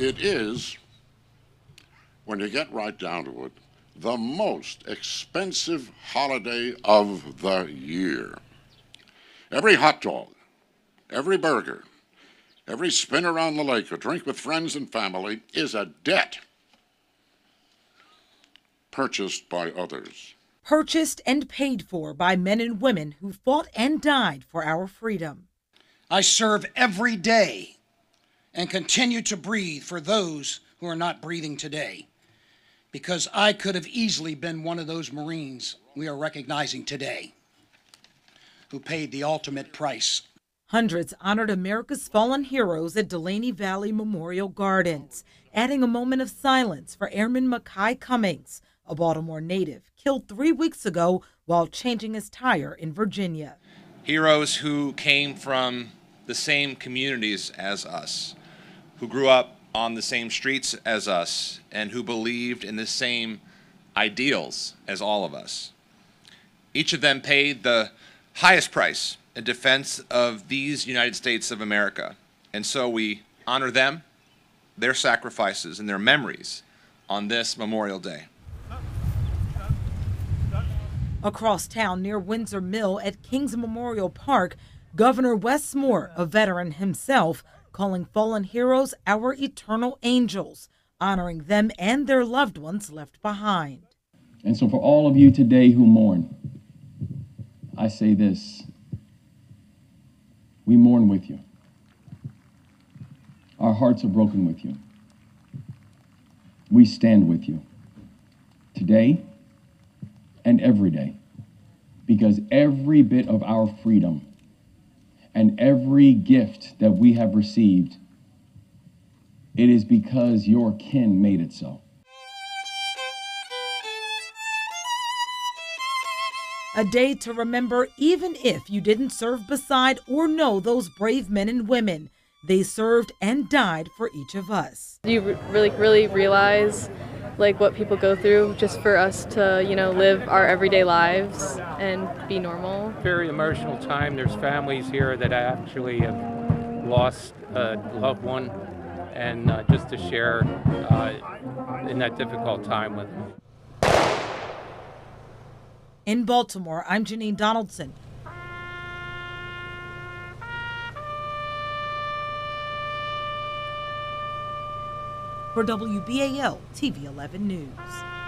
It is, when you get right down to it, the most expensive holiday of the year. Every hot dog, every burger, every spin around the lake or drink with friends and family is a debt purchased by others. Purchased and paid for by men and women who fought and died for our freedom. I serve every day and continue to breathe for those who are not breathing today. Because I could have easily been one of those Marines we are recognizing today who paid the ultimate price. Hundreds honored America's fallen heroes at Dulaney Valley Memorial Gardens, adding a moment of silence for Airman Makai Cummings, a Baltimore native killed three weeks ago while changing his tire in Virginia. Heroes who came from the same communities as us, who grew up on the same streets as us, and who believed in the same ideals as all of us. Each of them paid the highest price in defense of these United States of America. And so we honor them, their sacrifices, and their memories on this Memorial Day. Across town near Windsor Mill at Kings Memorial Park, Governor Wes Moore, a veteran himself, calling fallen heroes our eternal angels, honoring them and their loved ones left behind. And so, for all of you today who mourn, I say this we mourn with you. Our hearts are broken with you. We stand with you today and every day because every bit of our freedom and every gift that we have received, it is because your kin made it so. A day to remember even if you didn't serve beside or know those brave men and women. They served and died for each of us. You really, really realize like what people go through just for us to, you know, live our everyday lives and be normal. Very emotional time. There's families here that actually have lost a loved one, and uh, just to share uh, in that difficult time with them. In Baltimore, I'm Janine Donaldson. For WBAL TV 11 News.